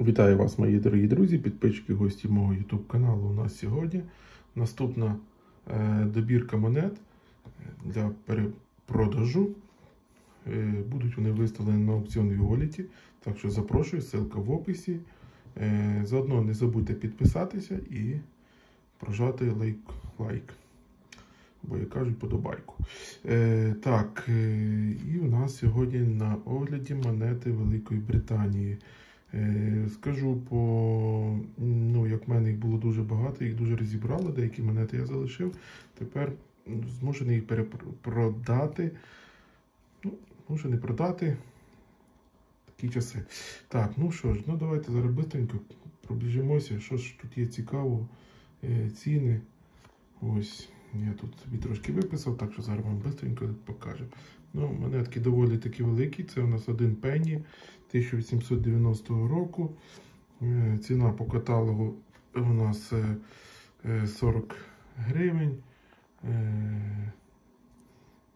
Вітаю вас, мої дорогі друзі, підписчики, гості мого YouTube каналу. У нас сьогодні наступна е, добірка монет для перепродажу. Е, будуть вони виставлені на аукціон Віоліті. Так що запрошую, ссылка в описі. Е, заодно не забудьте підписатися і прожати лайк. лайк. Бо як кажуть, подобайку. Так, і у нас сьогодні на огляді монети Великої Британії. Е, Скажу по, ну, як в мене їх було дуже багато, їх дуже розібрали, деякі монети я залишив. Тепер змушений їх перепродати. Ну, може не продати. Такі часи. Так, ну що ж, ну давайте зараз бистренько пробіжимося. Що ж тут є цікаво, е, ціни. Ось, я тут собі трошки виписав, так що зараз вам бистренько покажемо. Ну, монетки доволі такі великі. Це у нас один пенні 1890 року. Е, Ціна по каталогу у нас е, е, 40 гривень. Е,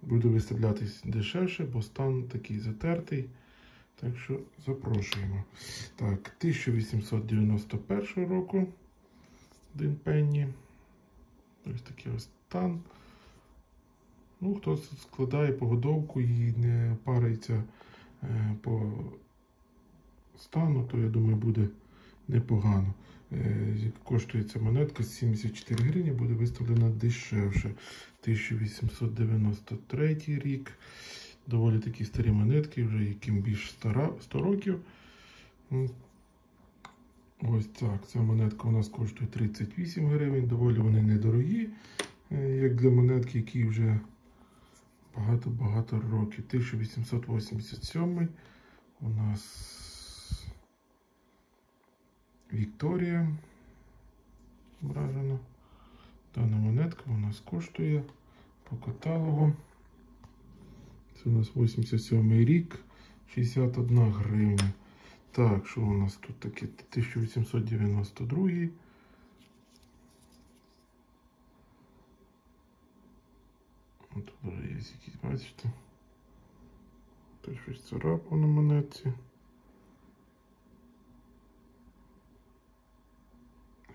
Буду виставлятись дешевше, бо стан такий затертий. Так що запрошуємо. Так, 1891 року. Один пенні. Ось такий ось стан. Ну, хтось складає погодовку і не париться е, по стану, то я думаю, буде непогано. Е, коштує ця монетка 74 гривні, буде виставлена дешевше. 1893 рік. Доволі такі старі монетки, вже яким більш стара, 100 років. Ось так. Ця монетка у нас коштує 38 гривень. Доволі вони недорогі, як для монетки, які вже багато-багато років. 1887 у нас Вікторія зображена. Дана монетка у нас коштує по каталогу. Це у нас 87 рік, 61 гривня. Так, що у нас тут таке? 1892. Тут вже є якісь, бачите. Теж щось царапав на монетці.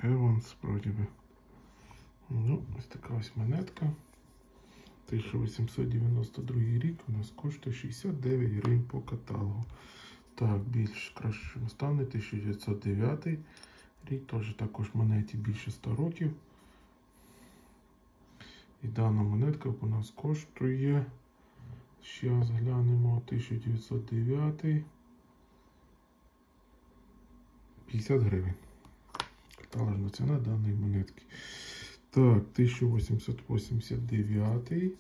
Еванс, вроді би. Ну, ось така ось монетка. 1892 рік у нас коштує 69 гривень по каталогу. Так, більш кращому стані 1909 рік, теж також монеті більше 100 років. І дана монетка у нас коштує. Зараз глянемо 1909. 50 гривень. Каталожна ціна даної монетки. Так, 1889.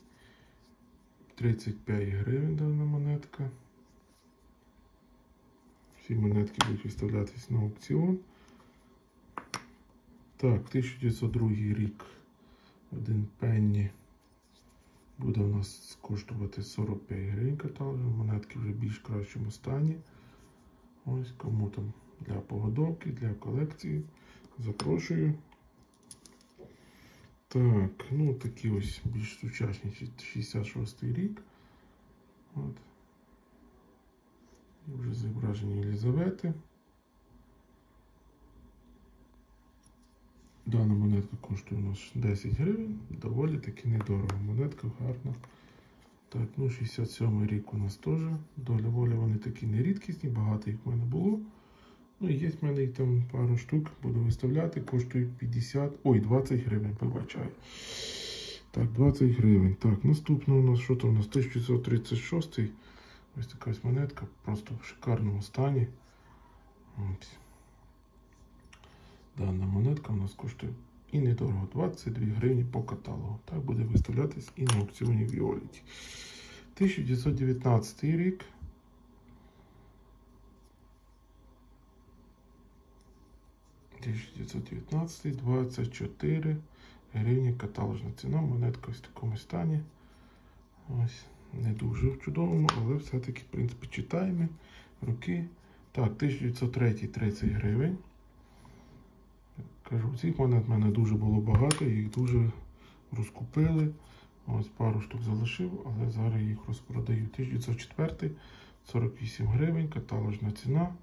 35 гривень дана монетка. Всі монетки будуть виставлятись на аукціон. Так, 1902 рік. Один пенні буде у нас коштувати 45 гривень каталог. Монетки вже в більш кращому стані. Ось кому там для погодовки, для колекції. Запрошую. Так, ну такі ось більш сучасні 66 рік. От. І вже зображення Єлізавети. Дана монетка коштує у нас 10 гривень, доволі таки недорого. Монетка гарна. Так, ну 67 рік у нас теж. Доля воля вони такі нерідкісні, багато їх в мене було. Ну, є в мене їх там пару штук, буду виставляти, коштують 50, ой, 20 гривень, вибачаю. Так, 20 гривень. Так, наступна у нас що там у нас 1636. Ось така ось монетка, просто в шикарному стані. Ось. Дана монетка у нас коштує і недорого 22 гривні по каталогу. Так буде виставлятись і на аукціоні Віоліті. 1919 рік. Тисяча 1919, 24 гривні каталожна ціна. Монетка в такому стані. Ось, не дуже в чудовому, але все-таки, в принципі, читаємо. Роки. Так, 1903 30 гривень. Кажу, цих монет в мене дуже було багато, їх дуже розкупили. Ось пару штук залишив, але зараз їх розпродаю. 1904 48 гривень, каталожна ціна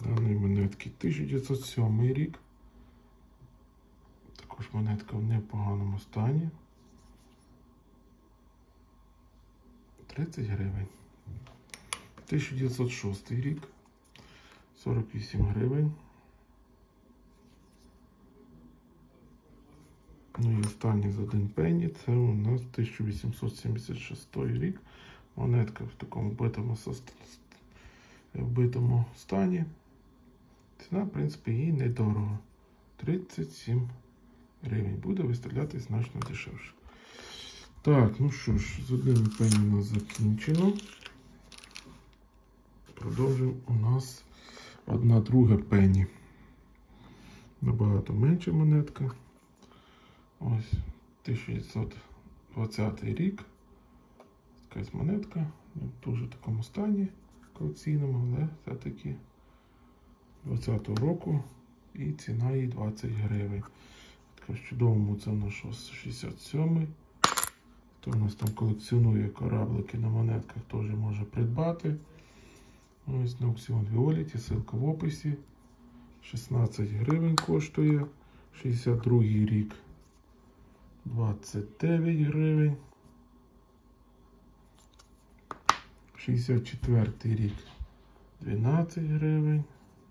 даної монетки. 1907 рік. Також монетка в непоганому стані. 30 гривень. 1906 рік. 48 гривень. Ну і останній за один пенні. Це у нас 1876 рік. Монетка в такому битому, вбитому стані. Ціна, в принципі, її недорого. 37 гривень. Буде виставлятись значно дешевше. Так, ну що ж, з одним пені у нас закінчено. Продовжуємо у нас одна друга пені. Набагато менша монетка. Ось 1920 рік. Якась монетка. Не в дуже такому стані колекційному, але все-таки 20-го року. І ціна її 20 гривень. В чудовому це у нас 67 Хто у нас там колекціонує кораблики на монетках, теж може придбати. Ось на аукціон Віоліті, ссылка в описі. 16 гривень коштує. 62 рік 29 гривень. 64 рік 12 гривень.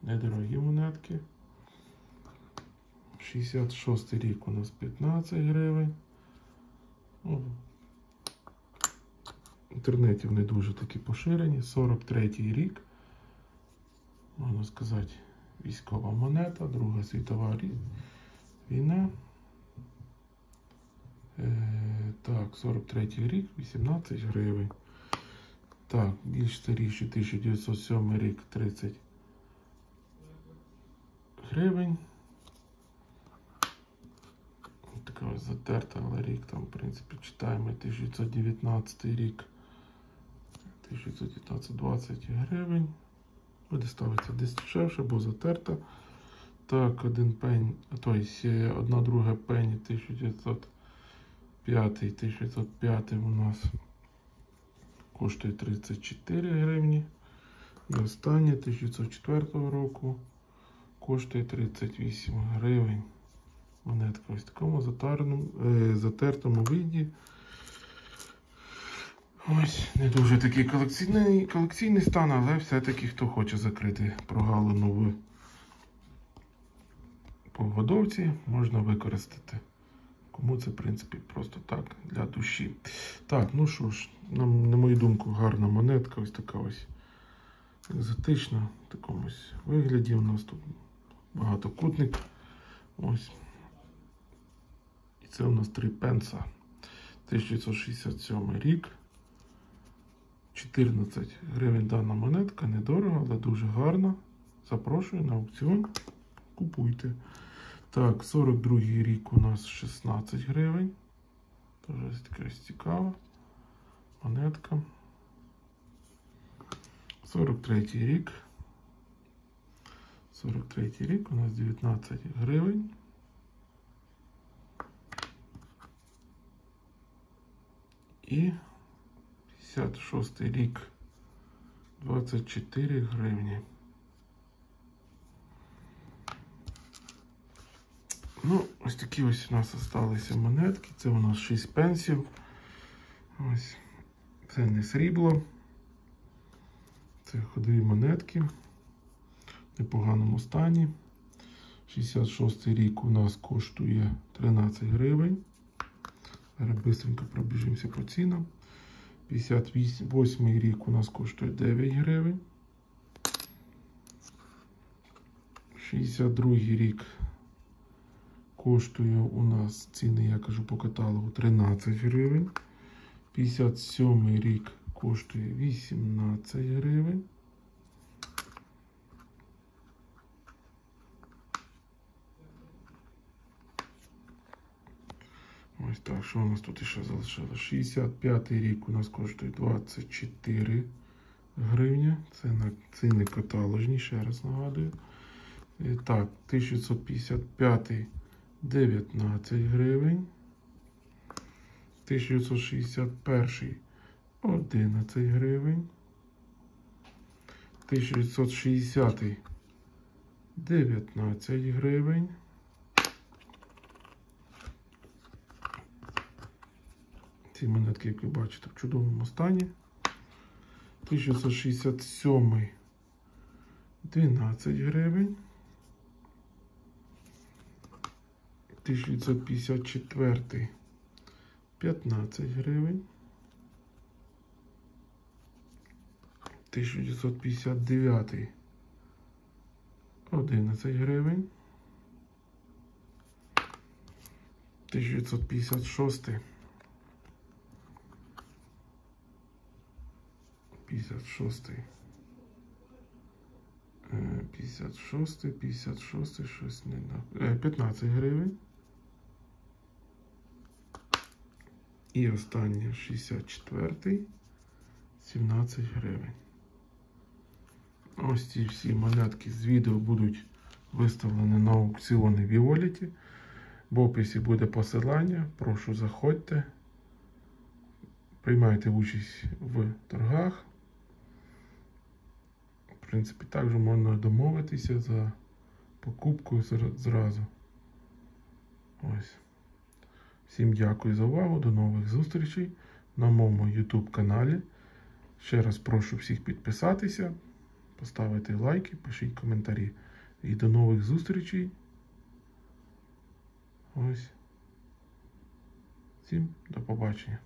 Недорогі монетки. 66 рік у нас 15 гривень. Ну, в інтернеті вони дуже такі поширені. 43 рік. Можна сказати, військова монета, Друга світова війна. Е, так, 43 рік, 18 гривень. Так, більш старіший 1907 рік 30 гривень. Така ось затерта, але рік там, в принципі, читаємо 1919 рік. 1919-20 гривень. Буде десь дешевше, бо затерта. Так, один пень, а то є одна друга пені 1905 1905 у нас коштує 34 гривні. І останнє 1904 року коштує 38 гривень. Монетка ось в такому затарному, е, затертому виді. Ось, не дуже такий колекційний, колекційний стан, але все-таки хто хоче закрити прогалину в погодовці, можна використати. Кому це, в принципі, просто так, для душі. Так, ну що ж, на, на мою думку, гарна монетка, ось така ось екзотична, в такому вигляді. У нас тут багатокутник. Ось. І це у нас 3 пенса. 1967 рік. 14 гривень дана монетка, недорого, але дуже гарна. Запрошую на аукціон. Купуйте. Так, 42 рік у нас 16 гривень. Теж така ось цікава монетка. 43 рік. 43 рік у нас 19 гривень. І 56 рік 24 гривні. Ну, ось такі ось у нас залишилися монетки. Це у нас 6 пенсів. Ось. Це не срібло. Це ходові монетки. В непоганому стані. 66 рік у нас коштує 13 гривень. Зараз швидко пробіжимося по цінам. 58 рік у нас коштує 9 гривень. 62 рік коштує у нас ціни, я кажу по каталогу 13 гривень. 57 рік коштує 18 гривень. Ось так, що у нас тут ще залишилось? 65 рік у нас коштує 24 гривня. Це на ціни каталожні, ще раз нагадую. І Так, 1955 19 гривень. 1961 11 гривень. 1960 19 гривень. Ці монетки, як ви бачите, в чудовому стані. 1967 12 гривень. 1954 15 гривень. 1959 11 гривень. 1956 56 е, 56 56 щось не на е, 15 гривень. І останнє 64 17 гривень. Ось ці всі монетки з відео будуть виставлені на аукціони Віоліті. В описі буде посилання. Прошу заходьте. Приймайте участь в торгах. В принципі, також можна домовитися за покупку зразу. Ось. Всім дякую за увагу. До нових зустрічей на моєму YouTube каналі. Ще раз прошу всіх підписатися, поставити лайки, пишіть коментарі. І до нових зустрічей. Ось. Всім до побачення.